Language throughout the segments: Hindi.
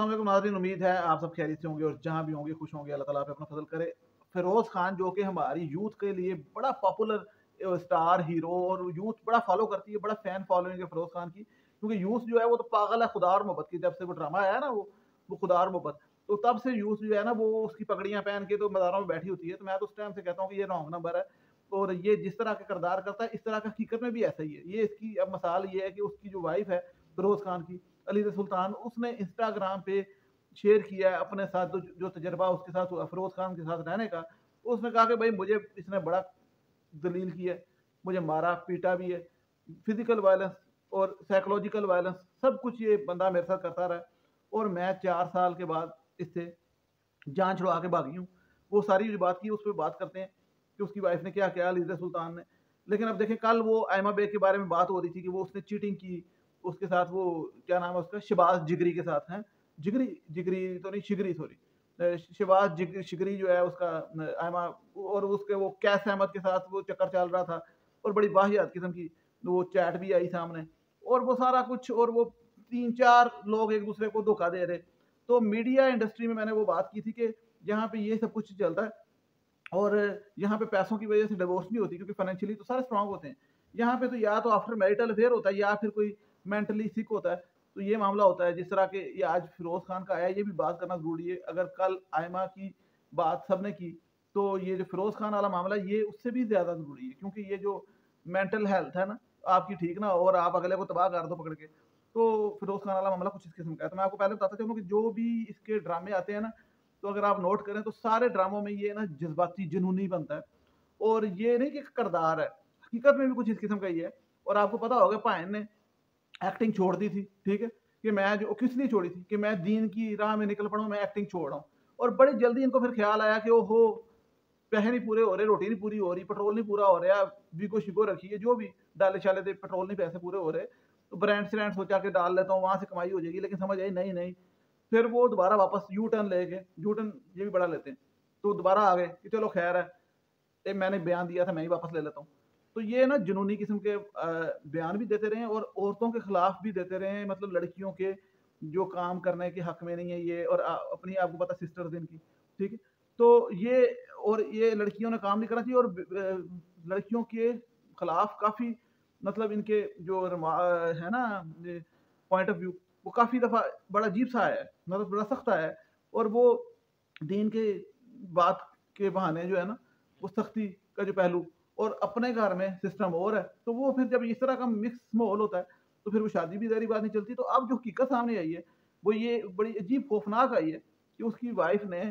अस्सलाम नाजरीन, उम्मीद है आप सब खैरियत से होंगे और जहाँ भी होंगे, खुश होंगे, अल्लाह ताला अपना फजल करे। फिरोज़ खान जो कि हमारी यूथ के लिए बड़ा पॉपुलर स्टार हीरो और यूथ बड़ा फॉलो करती है, बड़ा फ़ैन फॉलोइंग है फिरोज़ खान की। क्योंकि यूथ जो है वो तो पागल है, खुदा और मोहब्बत की, जब से वो ड्रामा आया ना वो वो खुदा और मोहब्बत। तो तब से यूथ जो है ना वो उसकी पगड़ियाँ पहन के तो मज़ारों में बैठी होती है। तो मैं तो उस टाइम से कहता हूँ कि ये रॉन्ग नंबर है और ये जिस तरह का किरदार करता है, इस तरह का हकीकत में भी ऐसा ही है। ये इसकी, अब मिसाल ये है कि उसकी जो वाइफ है, फिरोज़ खान की अली सुल्तान, उसने इंस्टाग्राम पे शेयर किया है अपने साथ, जो जो तजर्बा उसके साथ हुआ फिरोज़ खान के साथ रहने का। उसने कहा कि भाई मुझे इसने बड़ा दलील किया मुझे मारा, पीटा भी है। फ़िज़िकल वायलेंस और साइकोलॉजिकल वायलेंस सब कुछ ये बंदा मेरे साथ करता रहा और मैं चार साल के बाद इससे जान छुड़वा के भागी हूँ। वो सारी जो बात की, उस पर बात करते हैं कि उसकी वाइफ ने क्या किया लीजा सुल्तान ने। लेकिन अब देखें, कल वो आयमा बेग के बारे में बात हो रही थी कि वो उसने चीटिंग की उसके साथ वो, क्या नाम है उसका, शिबाज जिगरी के साथ हैं। जिगरी जिगरी तो नहीं, शिगरी सॉरी शिबाज जिगरी शिगरी जो है उसका आयमा, और उसके वो कैस अहमद के साथ वो चक्कर चल रहा था, और बड़ी वाहियात किस्म की वो चैट भी आई सामने। और वो सारा कुछ, और वो तीन चार लोग एक दूसरे को धोखा दे रहे। तो मीडिया इंडस्ट्री में मैंने वो बात की थी कि यहाँ पे ये सब कुछ चलता है, और यहाँ पे पैसों की वजह से डिवोर्स नहीं होती क्योंकि फाइनेंशियली तो सारे स्ट्रांग होते हैं। यहाँ पे तो या तो आफ्टर मैरिटल अफेयर होता है, या फिर कोई मेंटली सिक होता है तो ये मामला होता है, जिस तरह के ये आज फिरोज खान का आया, ये भी बात करना ज़रूरी है। अगर कल आयमा की बात सबने की तो ये जो फिरोज खान वाला मामला ये उससे भी ज़्यादा ज़रूरी है, क्योंकि ये जो मेंटल हेल्थ है ना, आपकी ठीक ना और आप अगले को तबाह कर दो पकड़ के तो फिरोज खान वाला मामला कुछ इस किस्म का है। तो मैं आपको पहले बताता चलूँ कि जो भी इसके ड्रामे आते हैं ना तो अगर आप नोट करें तो सारे ड्रामों में ये ना जज्बाती जुनूनी बनता है, और ये नहीं कि करदार है, हकीकत में भी कुछ इस किस्म का ही है, और आपको पता होगा, पायन ने एक्टिंग छोड़ दी थी, ठीक है? कि मैं जो, किस लिए छोड़ी थी? कि मैं दीन की राह में निकल पड़ा, मैं एक्टिंग छोड़ रहा हूँ और बड़ी जल्दी इनको फिर ख्याल आया कि ओहो पैसे नहीं पूरे हो रहे, रोटी नहीं पूरी हो रही, पेट्रोल नहीं पूरा हो रहा बीको शिको रखी है जो भी डाले शाले थे पेट्रोल नहीं पैसे पूरे हो रहे तो ब्रांड श्रैंड सोचा के डाल लेता हूँ, वहाँ से कमाई हो जाएगी, लेकिन समझ आई, नहीं नहीं। फिर वो दोबारा वापस यू टर्न ले गए यू टर्न ये भी बड़ा लेते हैं। तो दोबारा आ गए कि चलो खैर है ये मैंने बयान दिया था, मैं ही वापस ले लेता हूँ। तो ये ना जुनूनी किस्म के बयान भी देते रहे और औरतों के खिलाफ भी देते रहे मतलब लड़कियों के जो काम करने के हक में नहीं है ये और अपनी आपको पता सिस्टर दिन की ठीक है? तो ये और ये लड़कियों ने काम नहीं करना चाहिए और लड़कियों के खिलाफ काफ़ी मतलब इनके जो है ना पॉइंट ऑफ़ व्यू वो काफ़ी दफ़ा बड़ा अजीब सा है मतलब बड़ा सख्त है और वो दीन के बात के बहाने जो है ना, वो सख्ती का जो पहलू और अपने घर में सिस्टम और है तो वो फिर जब इस तरह का मिक्स माहौल होता है तो फिर वो शादी भी जहरी बात नहीं चलती। तो अब जो हकीकत सामने आई है, वो ये बड़ी अजीब खौफनाक आई है कि उसकी वाइफ ने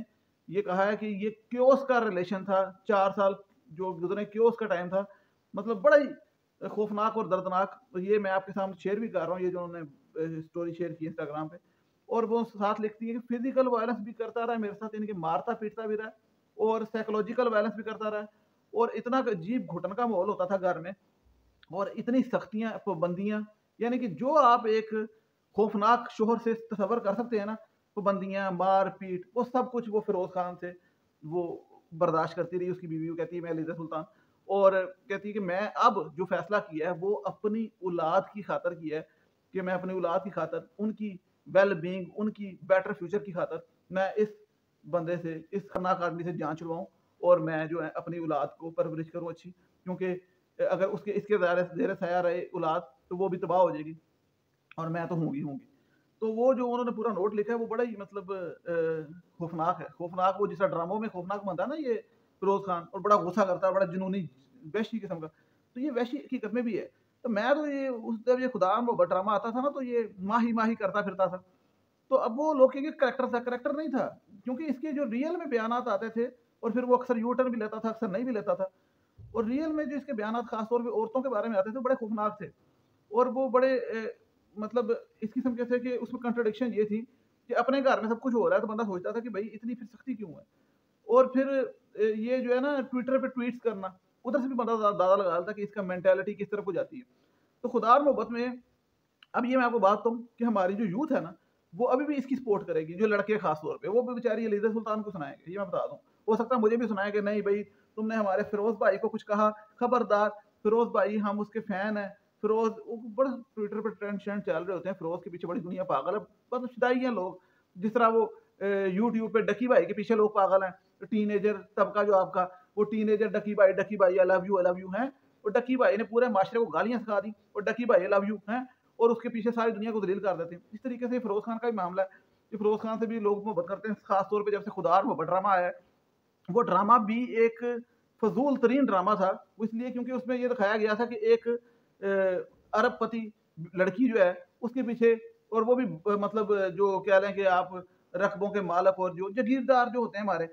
ये कहा है कि ये क्योस का रिलेशन था, चार साल जो गुजरे क्योस का टाइम था। मतलब बड़ा ही खौफनाक और दर्दनाक तो ये मैं आपके सामने शेयर भी कर रहा हूँ, ये जो उन्होंने स्टोरी शेयर की इंस्टाग्राम पे। और वो साथ लिखती है कि फ़िज़िकल वायलेंस भी करता रहा मेरे साथ इनके मारता पीटता भी रहा और साइकोलॉजिकल वायलेंस भी करता रहा और इतना अजीब घुटन का माहौल होता था घर में और इतनी सख्तियाँ, पाबंदियाँ, यानी कि जो आप एक खौफनाक शोहर से तस्वर कर सकते हैं ना, पाबंदियाँ मार पीट वो सब कुछ वो फिरोज खान से वो बर्दाश्त करती रही, उसकी बीवी को कहती है, मैं लिजा सुल्तान। और कहती है कि मैं अब जो फैसला किया है, वो अपनी औलाद की खातर किया है, कि मैं अपनी औलाद की खातर, उनकी वेल बींग उनकी बेटर फ्यूचर की खातर मैं इस बंदे से, इस खतरनाक आदमी से जान छुड़वाऊँ। और मैं जो है अपनी औलाद को परवरिश करूँ अच्छी, क्योंकि अगर उसके, इसके जेर सया रहे औलाद तो वो भी तबाह हो जाएगी और मैं तो होंगी होंगी। तो वो जो उन्होंने पूरा नोट लिखा है, वो बड़ा ही मतलब खौफनाक है। खौफनाक वो जिस ड्रामों में खौफनाक बनता है ना ये फिरोज खान, और बड़ा गुस्सा करता है, बड़ा जुनूनी, वैशी किस्म का। तो ये वैशी हकीकत में भी है। तो मैं तो ये, उस जब ये खुदा ड्रामा आता था ना तो ये माही माही करता फिरता था। तो अब वो लोग के करेक्टर था, करेक्टर नहीं था। क्योंकि इसके जो रियल में बयान आते थे और फिर वो अक्सर यू टर्न भी लेता था, अक्सर नहीं भी लेता था। और रियल में जो इसके बयान खासतौर पर औरतों के बारे में आते थे बड़े खौफनाक थे। और वो बड़े मतलब इस किस्म के थे कि उसमें कंट्रोडिक्शन ये थी कि अपने घर में सब कुछ हो रहा है तो बंदा सोचता था कि भाई, इतनी फिर सख्ती क्यों है? और फिर ये जो है ना ट्विटर पे ट्वीट्स करना, उधर से भी बंदा दादा लगा था कि इसका मैंटेलिटी किस तरफ़ को जाती है। तो खुदार मोहब्बत में, अब ये मैं आपको बात कहूँ कि हमारी जो यूथ है ना, वो अभी भी इसकी सपोर्ट करेगी, जो लड़के खास तौर पे, वो भी बेचारी अलीजा सुल्तान को सुनाएँगे, ये मैं बता दूँ। हो सकता है मुझे भी सुनाया कि नहीं भाई, तुमने हमारे फिरोज भाई को कुछ कहा। खबरदार, फिरोज भाई हम उसके फ़ैन हैं। फिरोज बड़े ट्विटर पर ट्रेंड श्रेंड चल रहे होते हैं। फिरोज के पीछे बड़ी दुनिया पागल है बस शुदाई हैं लोग। जिस तरह वो यूट्यूब पे डकी भाई के पीछे लोग पागल हैं। टीनेजर तबका जो आपका, वो टीनेजर डकी भाई डकी भाई I love you I love you हैं। और डकी भाई ने पूरे माशरे को गालियाँ सिखा दी और डकी भाई आई लव यू हैं। और उसके पीछे सारी दुनिया को दलील कर देते हैं। इस तरीके से फिरोज खान का भी मामला है। फिरोज खान से भी लोग मोहब्बत करते हैं खास तौर पर जब से खुदार मोहब्बत ड्रामा आया है। वो ड्रामा भी एक फजूल तरीन ड्रामा था इसलिए क्योंकि उसमें ये दिखाया गया था कि एक अरबपति लड़की जो है, उसके पीछे और वो भी मतलब जो कह लें कि आप रकबों के मालक और जो जगीरदार जो होते हैं हमारे,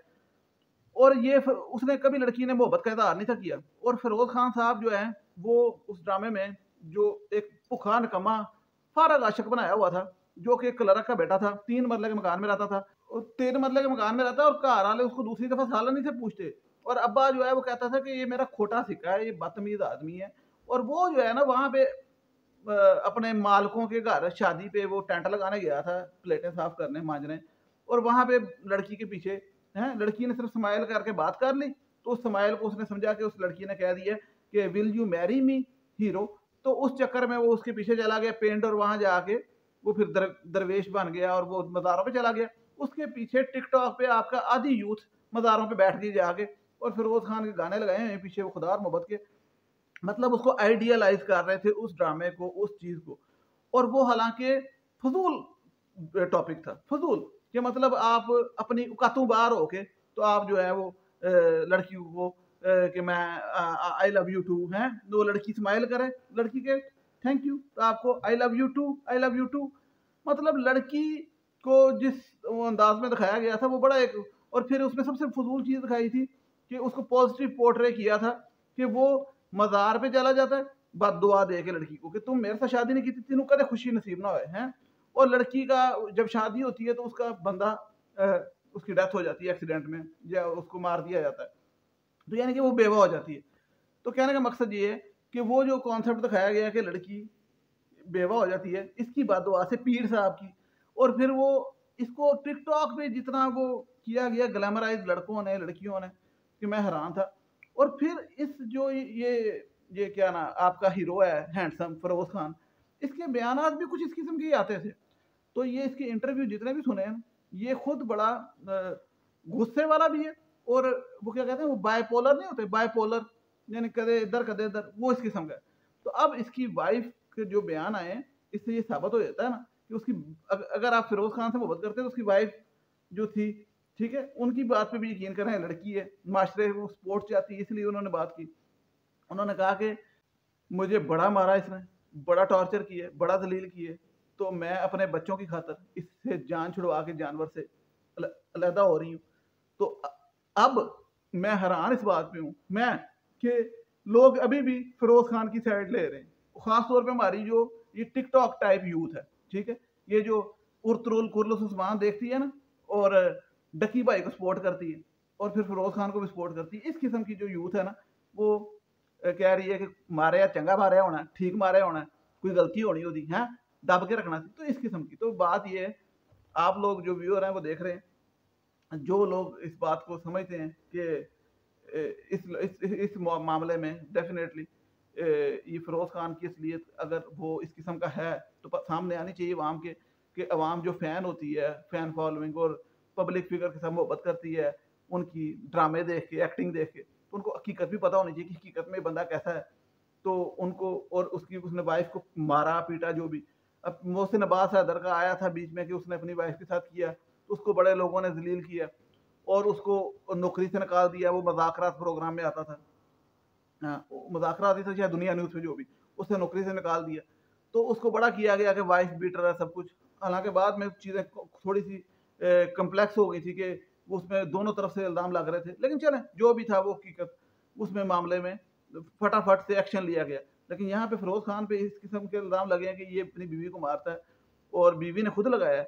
और ये उसने कभी लड़की ने मोहब्बत का इजहार नहीं था किया। और फिरोज खान साहब जो है, वो उस ड्रामे में जो एक पुखा नकमा, फारग आशक बनाया हुआ था, जो कि क्लर्क का बेटा था, तीन मरले के मकान में रहता था। तीन मरले के मकान में रहता है और घर वाले उसको दूसरी दफ़ा साला नहीं से पूछते। और अब्बा जो है वो कहता था कि ये मेरा खोटा सिक्का है ये बदतमीज आदमी है। और वो जो है ना वहाँ पे अपने मालकों के घर शादी पे वो टेंट लगाने गया था प्लेटें साफ़ करने मांजने। और वहाँ पे लड़की के पीछे हैं लड़की ने सिर्फ़ स्माइल करके बात कर ली। तो उस स्माइल को उसने समझा कि उस लड़की ने कह दिया कि will you marry me hero तो उस चक्कर में वो उसके पीछे चला गया पेंट और वहाँ जाके वो फिर दर, दरवेश बन गया और वो मज़ारों पर चला गया। उसके पीछे टिकटॉक पे आपका आधी यूथ मज़ारों पे बैठ गई जाके और फिरोज खान के गाने लगाए हैं, पीछे वो खुदार मोहब्बत के। मतलब उसको आइडियलाइज कर रहे थे उस ड्रामे को, उस चीज़ को। और वो हालाँकि फजूल टॉपिक था। फजूल, कि मतलब आप अपनी उकातों बाहर होके तो आप जो है वो लड़की को कि मैं आई लव यू टू हैं? वो लड़की स्माइल करे, लड़की के थैंक यू तो आपको I love you too I love you too मतलब लड़की को जिस अंदाज में दिखाया गया था, वो बड़ा एक और फिर उसमें सबसे फजूल चीज़ दिखाई थी कि उसको पॉजिटिव पोर्ट्रे किया था कि वो मज़ार पे चला जाता है बद दुआ दे के लड़की को कि तुम मेरे साथ शादी नहीं की थी, तीनों कदे खुशी नसीब ना हो हैं? और लड़की का जब शादी होती है तो उसका बंदा उसकी डेथ हो जाती है एक्सीडेंट में, या उसको मार दिया जाता है। तो यानी कि वो बेवा हो जाती है। तो कहने का मकसद ये है कि वो जो कॉन्सेप्ट दिखाया गया कि लड़की बेवा हो जाती है, इसकी बात दुआ से पीर साहब की और फिर वो इसको टिकटॉक पे जितना वो किया गया ग्लैमराइज लड़कों ने, लड़कियों ने, कि मैं हैरान था। और फिर इस जो ये ये क्या ना, आपका हीरो है हैंडसम फरोज खान, इसके बयान भी कुछ इस किस्म के आते थे। तो ये इसके इंटरव्यू जितने भी सुने हैं, ये खुद बड़ा गुस्से वाला भी है और वो क्या कहते हैं, वो बायपोलर नहीं होते बायपोलर यानी कदे इधर कदे इधर, वो इस किस्म का तो अब इसकी वाइफ के जो बयान आए इससे ये साबित हो जाता है ना कि उसकी अगर आप फिरोज खान से मोहब्बत करते हैं तो उसकी वाइफ जो थी, ठीक है, उनकी बात पे भी यकीन कर रहे हैं लड़की है माशरे वो स्पोर्ट्स चाहती है, इसलिए उन्होंने बात की। उन्होंने कहा कि मुझे बड़ा मारा इसने, बड़ा टॉर्चर किया, बड़ा दलील किए तो मैं अपने बच्चों की खातर इससे जान छुड़वा के जानवर से अलहदा हो रही हूँ। तो अब मैं हैरान इस बात पे हूँ, मैं कि लोग अभी भी फिरोज खान की साइड ले रहे हैं। खास तौर हमारी जो ये टिकटॉक टाइप यूथ है ठीक है? ये जो उर्तरुल कुरलस उस्मान देखती है ना, और डकी भाई को सपोर्ट करती है, और फिर फिरोज खान को भी सपोर्ट करती है। इस किस्म की जो यूथ है ना, वो कह रही है कि मारे या चंगा मारे होना, ठीक मारे होना, कोई गलती होनी होती है? दब के रखना तो इस किस्म की तो बात ये है, आप लोग जो व्यूअर हैं वो देख रहे हैं, जो लोग इस बात को समझते हैं कि इस इस इस मामले में डेफिनेटली ये फिरोज खान की असलियत अगर वो इस किस्म का है तो सामने आनी चाहिए आवाम के, कि अवाम जो फ़ैन होती है फ़ैन फॉलोइंग और पब्लिक फिगर के साथ मोहब्बत करती है, उनकी ड्रामे देख के एक्टिंग देख के तो उनको हकीकत भी पता होनी चाहिए कि हकीकत में बंदा कैसा है। तो उनको और उसकी, उसने वाइफ को मारा, पीटा, जो भी। अब मोहसिन अब्बास हैदर का आया था बीच में कि उसने अपनी वाइफ के साथ किया तो उसको बड़े लोगों ने जलील किया और उसको नौकरी से निकाल दिया, वो मजाकरात प्रोग्राम में आता था। हाँ मजाकरा आती था, चाहे दुनिया न्यूज़ में जो भी, उसने नौकरी से निकाल दिया। तो उसको बड़ा किया गया कि वाइफ बीटर है सब कुछ। हालाँकि बाद में चीज़ें थोड़ी सी कम्प्लेक्स हो गई थी कि उसमें दोनों तरफ़ से इल्ज़ाम लग रहे थे। लेकिन चलें, जो भी था वो हकीकत, उसमें मामले में फटाफट से एक्शन लिया गया। लेकिन यहाँ पे फिरोज खान पे इस किस्म के इल्ज़ाम लगे हैं कि ये अपनी बीवी को मारता है और बीवी ने खुद लगाया है।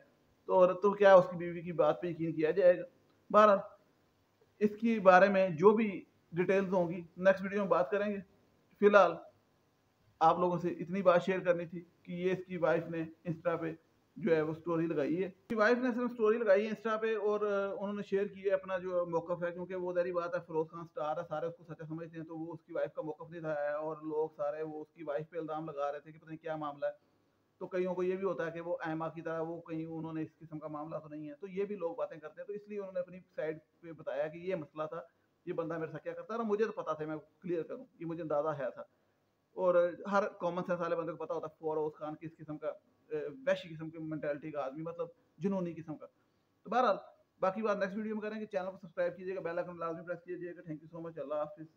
तो तो क्या उसकी बीवी की बात पे यकीन किया जाएगा? बहरहाल, इसके बारे में जो भी डिटेल्स होंगी नेक्स्ट वीडियो में बात करेंगे। फ़िलहाल आप लोगों से इतनी बात शेयर करनी थी कि ये इसकी वाइफ ने इंस्टा पे जो है वो स्टोरी लगाई है। उसकी वाइफ ने सिर्फ़ स्टोरी लगाई है इंस्टा पे और उन्होंने शेयर किया अपना जो मौकफ है क्योंकि वो दारी बात है फिरोज खान स्टार है, सारे उसको सच्चा समझते हैं तो वो उसकी वाइफ का मौकफ नहीं था और लोग सारे वो उसकी वाइफ पे इल्ज़ाम लगा रहे थे कि पता नहीं क्या मामला है। तो कईयों को ये भी होता है कि वो एमा की तरह वो कहीं उन्होंने इस किस्म का मामला तो नहीं है तो ये भी लोग बातें करते हैं तो इसलिए उन्होंने अपनी साइड पे बताया कि ये मसला था, ये बंदा मेरे साथ क्या करता है और मुझे तो पता था, मैं क्लियर करूँ, ये मुझे अंदाज़ा है था। और हर कॉमन सेंस वाले बंदे को पता होता है फौरोज खान किस किस्म का वैशी किस्म की मैंटेलिटी का आदमी मतलब जुनूनी किस्म का। तो बहरहाल, बाकी बात नेक्स्ट वीडियो में करेंगे। चैनल को सब्सक्राइब कीजिएगा बेल आइकन लाजमी प्रेस कीजिएगा। थैंक यू सो मच अल्लाह हाफिज़।